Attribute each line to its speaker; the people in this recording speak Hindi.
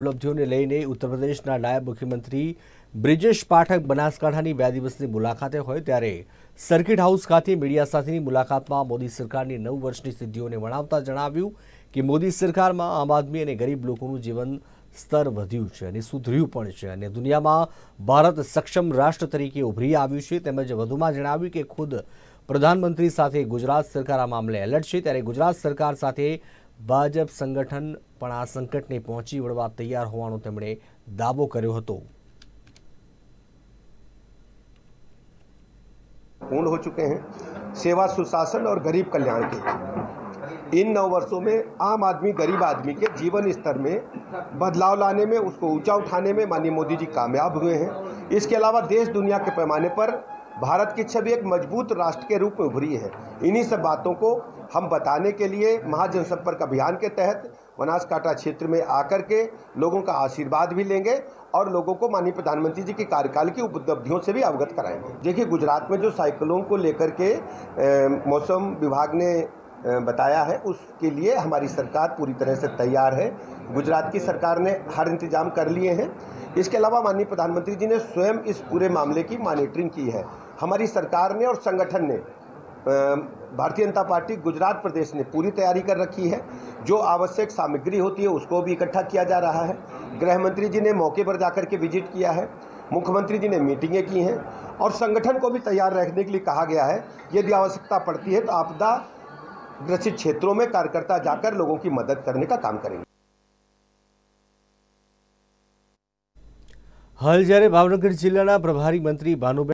Speaker 1: ઉપલબ્ધિઓને લઈને ઉત્તર પ્રદેશના નાયબ મુખ્યમંત્રી બ્રિજેશ પાઠક બનાસકાંઠાની બે દિવસની મુલાકાતે હોય ત્યારે સર્કિટ હાઉસ ખાતે મીડિયા સાથેની મુલાકાતમાં મોદી સરકારની નવ વર્ષની સિદ્ધિઓને વણાવતા જણાવ્યું કે મોદી સરકારમાં આમ આદમી અને ગરીબ લોકોનું જીવન સ્તર વધ્યું છે અને સુધર્યું પણ છે અને દુનિયામાં ભારત સક્ષમ રાષ્ટ્ર તરીકે ઉભરી આવ્યું છે તેમજ વધુમાં જણાવ્યું કે ખુદ પ્રધાનમંત્રી સાથે ગુજરાત સરકાર આ મામલે એલર્ટ છે. ત્યારે ગુજરાત સરકાર સાથે ભાજપ સંગઠન પણ આ સંકટને પહોંચી વળવા તૈયાર હોવાનો તેમણે દાવો કર્યો હતો
Speaker 2: पूर्ण हो चुके हैं सेवा सुशासन और गरीब कल्याण के इन नौ वर्षों में आम आदमी गरीब आदमी के जीवन स्तर में बदलाव लाने में उसको ऊंचा उठाने में माननीय मोदी जी कामयाब हुए हैं इसके अलावा देश दुनिया के पैमाने पर भारत की छवि एक मज़बूत राष्ट्र के रूप में उभरी है। इन्हीं सब बातों को हम बताने के लिए महाजनसंपर्क अभियान के तहत बनासकांठा क्षेत्र में आकर के लोगों का आशीर्वाद भी लेंगे और लोगों को माननीय प्रधानमंत्री जी के कार्यकाल की उपलब्धियों से भी अवगत कराएँगे। देखिए, गुजरात में जो साइकिलों को लेकर के मौसम विभाग ने बताया है, उसके लिए हमारी सरकार पूरी तरह से तैयार है। गुजरात की सरकार ने हर इंतज़ाम कर लिए हैं। इसके अलावा माननीय प्रधानमंत्री जी ने स्वयं इस पूरे मामले की मॉनिटरिंग की है। हमारी सरकार ने और संगठन ने भारतीय जनता पार्टी गुजरात प्रदेश ने पूरी तैयारी कर रखी है। जो आवश्यक सामग्री होती है, उसको भी इकट्ठा किया जा रहा है। गृह मंत्री जी ने मौके पर जाकर के विज़िट किया है। मुख्यमंत्री जी ने मीटिंगें की हैं। और संगठन को भी तैयार रखने के लिए कहा गया है। यदि आवश्यकता पड़ती है तो आपदा ग्रसित क्षेत्रों में कार्यकर्ता जाकर लोगों की मदद करने का काम करेंगे
Speaker 1: હાલ જ્યારે ભાવનગર જિલ્લાના પ્રભારી મંત્રી ભાનુબેન